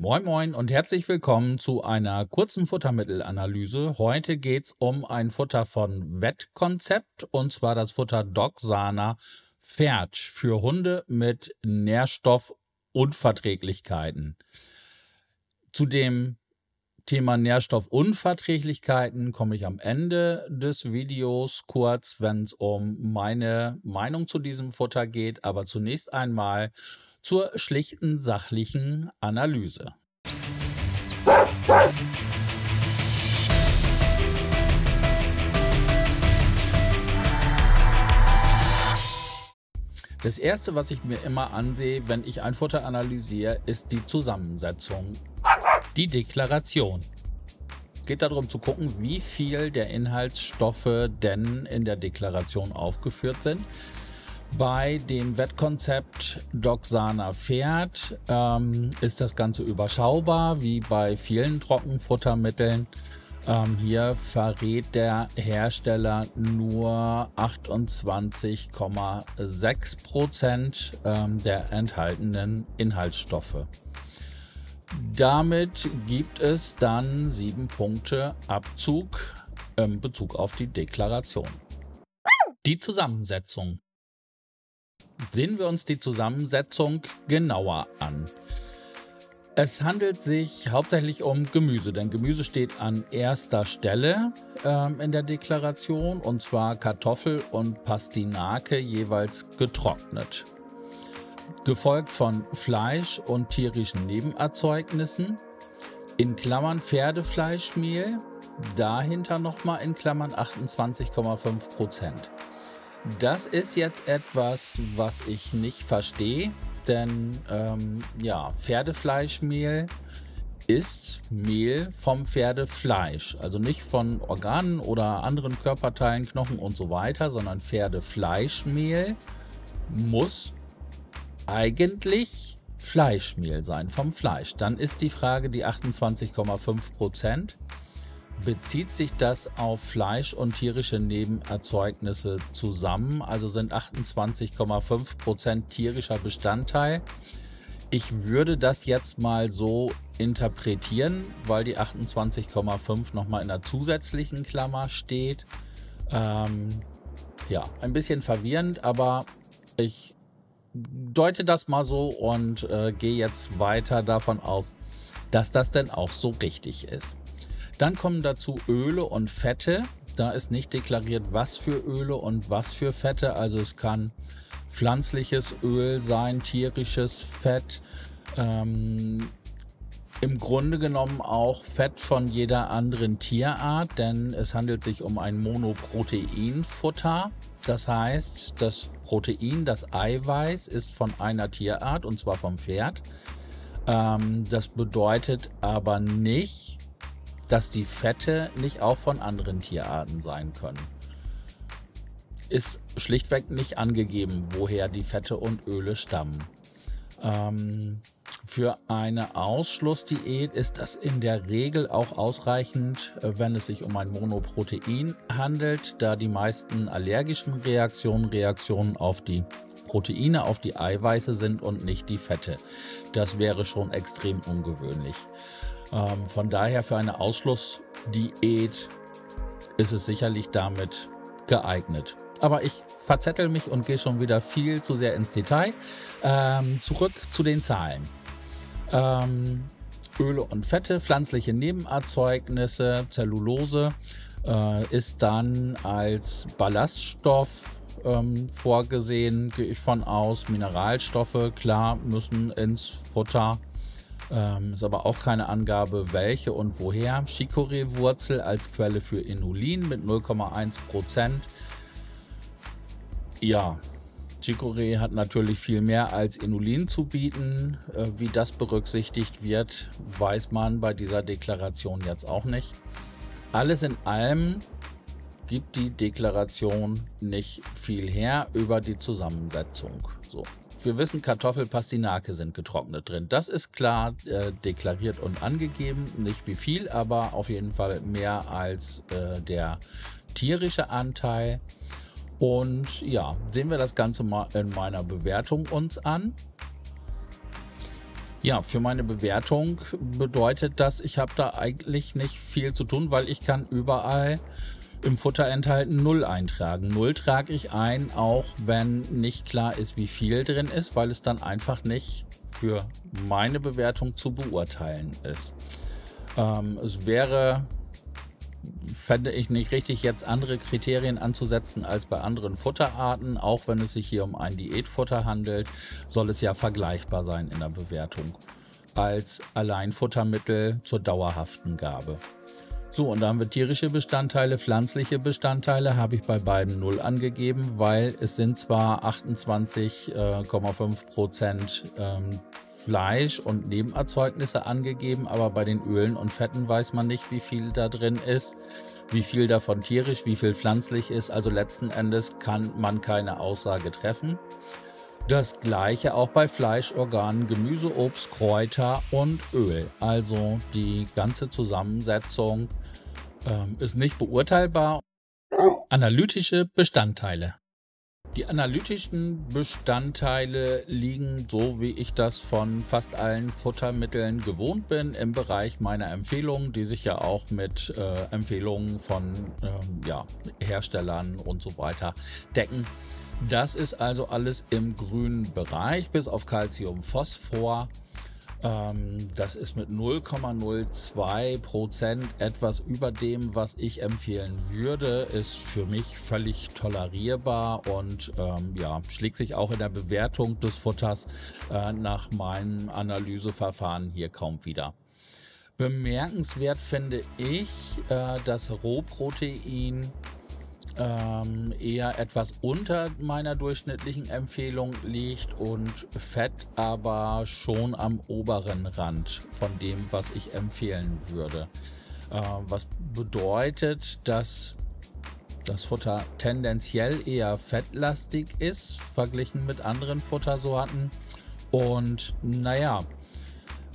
Moin Moin und herzlich willkommen zu einer kurzen Futtermittelanalyse. Heute geht es um ein Futter von Wettkonzept und zwar das Futter Dogsana Pferd für Hunde mit Nährstoffunverträglichkeiten. Zu dem Thema Nährstoffunverträglichkeiten komme ich am Ende des Videos kurz, wenn es um meine Meinung zu diesem Futter geht. Aber zunächst einmal zur schlichten sachlichen Analyse. Das erste, was ich mir immer ansehe, wenn ich ein Futter analysiere, ist die Zusammensetzung, die Deklaration. Geht darum zu gucken, wie viel der Inhaltsstoffe denn in der Deklaration aufgeführt sind. Bei dem Wettkonzept Doxana Pferd ähm, ist das Ganze überschaubar, wie bei vielen Trockenfuttermitteln. Ähm, hier verrät der Hersteller nur 28,6 Prozent ähm, der enthaltenen Inhaltsstoffe. Damit gibt es dann sieben Punkte Abzug in Bezug auf die Deklaration. Die Zusammensetzung. Sehen wir uns die Zusammensetzung genauer an. Es handelt sich hauptsächlich um Gemüse, denn Gemüse steht an erster Stelle ähm, in der Deklaration und zwar Kartoffel und Pastinake jeweils getrocknet. Gefolgt von Fleisch und tierischen Nebenerzeugnissen, in Klammern Pferdefleischmehl, dahinter nochmal in Klammern 28,5 Prozent. Das ist jetzt etwas, was ich nicht verstehe, denn ähm, ja, Pferdefleischmehl ist Mehl vom Pferdefleisch, also nicht von Organen oder anderen Körperteilen, Knochen und so weiter, sondern Pferdefleischmehl muss eigentlich Fleischmehl sein vom Fleisch. Dann ist die Frage die 28,5 Prozent bezieht sich das auf Fleisch und tierische Nebenerzeugnisse zusammen. Also sind 28,5 Prozent tierischer Bestandteil. Ich würde das jetzt mal so interpretieren, weil die 28,5 nochmal in einer zusätzlichen Klammer steht. Ähm, ja, ein bisschen verwirrend, aber ich deute das mal so und äh, gehe jetzt weiter davon aus, dass das denn auch so richtig ist. Dann kommen dazu Öle und Fette. Da ist nicht deklariert, was für Öle und was für Fette. Also es kann pflanzliches Öl sein, tierisches Fett. Ähm, Im Grunde genommen auch Fett von jeder anderen Tierart, denn es handelt sich um ein Monoproteinfutter. Das heißt, das Protein, das Eiweiß ist von einer Tierart und zwar vom Pferd. Ähm, das bedeutet aber nicht, dass die Fette nicht auch von anderen Tierarten sein können. Ist schlichtweg nicht angegeben, woher die Fette und Öle stammen. Ähm, für eine Ausschlussdiät ist das in der Regel auch ausreichend, wenn es sich um ein Monoprotein handelt, da die meisten allergischen Reaktionen Reaktionen auf die Proteine, auf die Eiweiße sind und nicht die Fette. Das wäre schon extrem ungewöhnlich. Ähm, von daher für eine Ausschlussdiät ist es sicherlich damit geeignet. Aber ich verzettel mich und gehe schon wieder viel zu sehr ins Detail. Ähm, zurück zu den Zahlen. Ähm, Öle und Fette, pflanzliche Nebenerzeugnisse, Zellulose äh, ist dann als Ballaststoff ähm, vorgesehen, gehe ich von aus. Mineralstoffe, klar, müssen ins Futter ähm, ist aber auch keine Angabe, welche und woher. Chicorée-Wurzel als Quelle für Inulin mit 0,1% Ja, Chicorée hat natürlich viel mehr als Inulin zu bieten. Äh, wie das berücksichtigt wird, weiß man bei dieser Deklaration jetzt auch nicht. Alles in allem gibt die Deklaration nicht viel her über die Zusammensetzung. So wir wissen, Kartoffelpastinake sind getrocknet drin. Das ist klar äh, deklariert und angegeben. Nicht wie viel, aber auf jeden Fall mehr als äh, der tierische Anteil. Und ja, sehen wir das Ganze mal in meiner Bewertung uns an. Ja, für meine Bewertung bedeutet das, ich habe da eigentlich nicht viel zu tun, weil ich kann überall im Futter enthalten Null eintragen. Null trage ich ein, auch wenn nicht klar ist, wie viel drin ist, weil es dann einfach nicht für meine Bewertung zu beurteilen ist. Ähm, es wäre, fände ich nicht richtig, jetzt andere Kriterien anzusetzen als bei anderen Futterarten. Auch wenn es sich hier um ein Diätfutter handelt, soll es ja vergleichbar sein in der Bewertung als Alleinfuttermittel zur dauerhaften Gabe. So, und da haben wir tierische Bestandteile, pflanzliche Bestandteile, habe ich bei beiden 0 angegeben, weil es sind zwar 28,5 Prozent ähm, Fleisch und Nebenerzeugnisse angegeben, aber bei den Ölen und Fetten weiß man nicht, wie viel da drin ist, wie viel davon tierisch, wie viel pflanzlich ist. Also letzten Endes kann man keine Aussage treffen. Das gleiche auch bei Fleisch, Organen, Gemüse, Obst, Kräuter und Öl. Also die ganze Zusammensetzung ähm, ist nicht beurteilbar. Analytische Bestandteile. Die analytischen Bestandteile liegen, so wie ich das von fast allen Futtermitteln gewohnt bin, im Bereich meiner Empfehlungen, die sich ja auch mit äh, Empfehlungen von ähm, ja, Herstellern und so weiter decken. Das ist also alles im grünen Bereich, bis auf Calcium, Phosphor. Ähm, das ist mit 0,02 Prozent etwas über dem, was ich empfehlen würde. Ist für mich völlig tolerierbar und ähm, ja, schlägt sich auch in der Bewertung des Futters äh, nach meinem Analyseverfahren hier kaum wieder. Bemerkenswert finde ich, äh, dass Rohprotein ähm, eher etwas unter meiner durchschnittlichen Empfehlung liegt und Fett aber schon am oberen Rand von dem, was ich empfehlen würde. Äh, was bedeutet, dass das Futter tendenziell eher fettlastig ist, verglichen mit anderen Futtersorten. Und naja,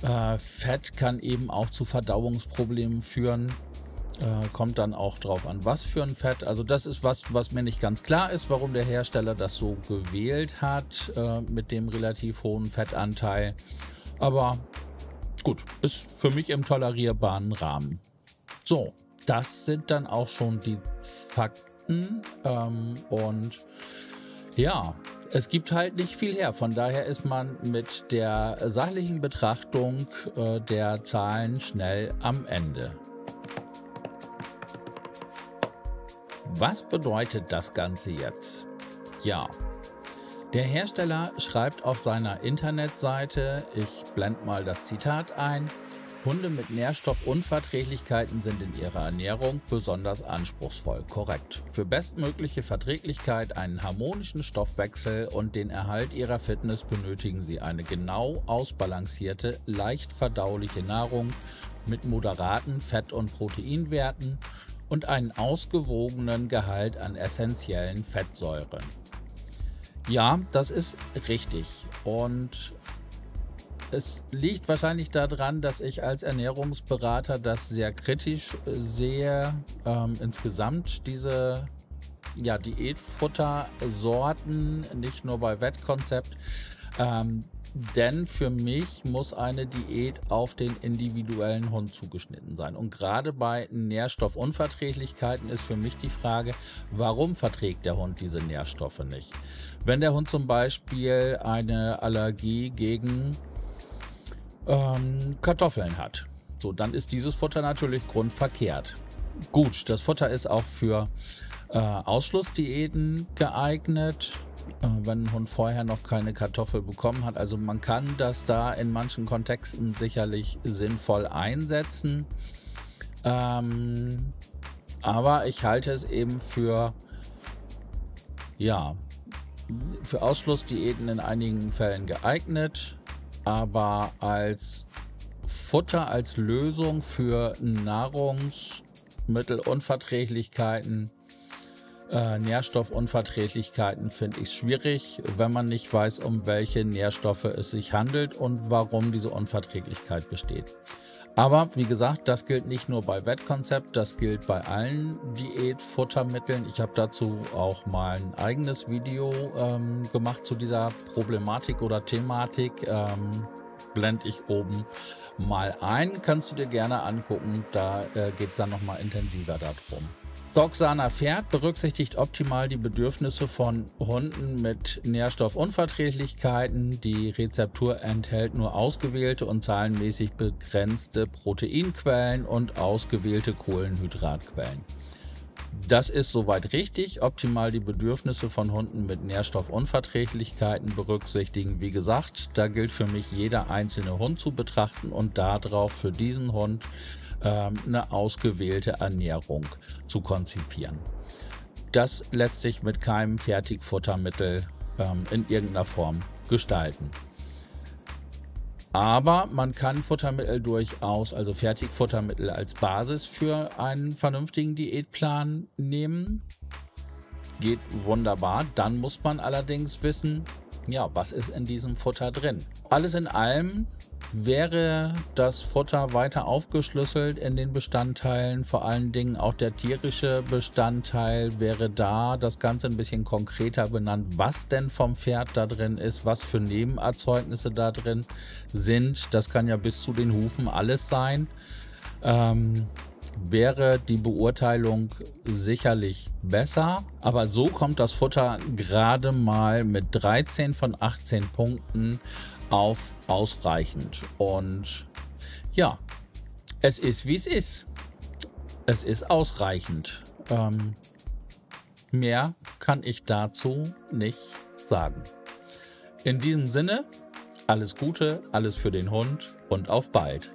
äh, Fett kann eben auch zu Verdauungsproblemen führen. Äh, kommt dann auch drauf an, was für ein Fett. Also das ist was, was mir nicht ganz klar ist, warum der Hersteller das so gewählt hat äh, mit dem relativ hohen Fettanteil. Aber gut, ist für mich im tolerierbaren Rahmen. So, das sind dann auch schon die Fakten. Ähm, und ja, es gibt halt nicht viel her. Von daher ist man mit der sachlichen Betrachtung äh, der Zahlen schnell am Ende. Was bedeutet das Ganze jetzt? Ja, der Hersteller schreibt auf seiner Internetseite, ich blende mal das Zitat ein, Hunde mit Nährstoffunverträglichkeiten sind in ihrer Ernährung besonders anspruchsvoll. Korrekt. Für bestmögliche Verträglichkeit, einen harmonischen Stoffwechsel und den Erhalt ihrer Fitness benötigen sie eine genau ausbalancierte, leicht verdauliche Nahrung mit moderaten Fett- und Proteinwerten und einen ausgewogenen Gehalt an essentiellen Fettsäuren. Ja, das ist richtig. Und es liegt wahrscheinlich daran, dass ich als Ernährungsberater das sehr kritisch sehe. Ähm, insgesamt diese ja, Diätfuttersorten, nicht nur bei Wettkonzept. Ähm, denn für mich muss eine Diät auf den individuellen Hund zugeschnitten sein. Und gerade bei Nährstoffunverträglichkeiten ist für mich die Frage, warum verträgt der Hund diese Nährstoffe nicht? Wenn der Hund zum Beispiel eine Allergie gegen ähm, Kartoffeln hat, so dann ist dieses Futter natürlich grundverkehrt. Gut, das Futter ist auch für äh, Ausschlussdiäten geeignet wenn ein Hund vorher noch keine Kartoffel bekommen hat. Also man kann das da in manchen Kontexten sicherlich sinnvoll einsetzen. Ähm, aber ich halte es eben für, ja, für Ausschlussdiäten in einigen Fällen geeignet, aber als Futter, als Lösung für Nahrungsmittelunverträglichkeiten äh, Nährstoffunverträglichkeiten finde ich schwierig, wenn man nicht weiß, um welche Nährstoffe es sich handelt und warum diese Unverträglichkeit besteht. Aber wie gesagt, das gilt nicht nur bei Wettkonzept, das gilt bei allen Diätfuttermitteln. Ich habe dazu auch mal ein eigenes Video ähm, gemacht zu dieser Problematik oder Thematik. Ähm, blende ich oben mal ein. Kannst du dir gerne angucken. Da äh, geht es dann nochmal intensiver darum. Dogsana Pferd berücksichtigt optimal die Bedürfnisse von Hunden mit Nährstoffunverträglichkeiten. Die Rezeptur enthält nur ausgewählte und zahlenmäßig begrenzte Proteinquellen und ausgewählte Kohlenhydratquellen. Das ist soweit richtig. Optimal die Bedürfnisse von Hunden mit Nährstoffunverträglichkeiten berücksichtigen. Wie gesagt, da gilt für mich jeder einzelne Hund zu betrachten und darauf für diesen Hund eine ausgewählte Ernährung zu konzipieren. Das lässt sich mit keinem Fertigfuttermittel ähm, in irgendeiner Form gestalten. Aber man kann Futtermittel durchaus, also Fertigfuttermittel als Basis für einen vernünftigen Diätplan nehmen. Geht wunderbar. Dann muss man allerdings wissen, ja, was ist in diesem Futter drin. Alles in allem wäre das Futter weiter aufgeschlüsselt in den Bestandteilen, vor allen Dingen auch der tierische Bestandteil wäre da, das Ganze ein bisschen konkreter benannt, was denn vom Pferd da drin ist, was für Nebenerzeugnisse da drin sind. Das kann ja bis zu den Hufen alles sein. Ähm, wäre die Beurteilung sicherlich besser. Aber so kommt das Futter gerade mal mit 13 von 18 Punkten auf ausreichend. Und ja, es ist wie es ist. Es ist ausreichend. Ähm, mehr kann ich dazu nicht sagen. In diesem Sinne, alles Gute, alles für den Hund und auf bald.